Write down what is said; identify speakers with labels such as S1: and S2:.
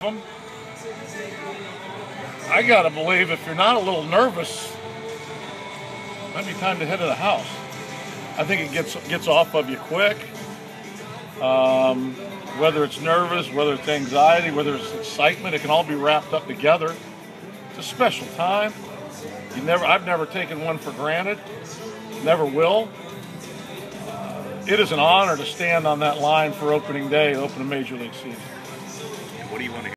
S1: them. I gotta believe if you're not a little nervous, might be time to head to the house. I think it gets gets off of you quick. Um, whether it's nervous, whether it's anxiety, whether it's excitement, it can all be wrapped up together. It's a special time. You never, I've never taken one for granted. Never will. Uh, it is an honor to stand on that line for opening day, open a major league season.
S2: What do you want to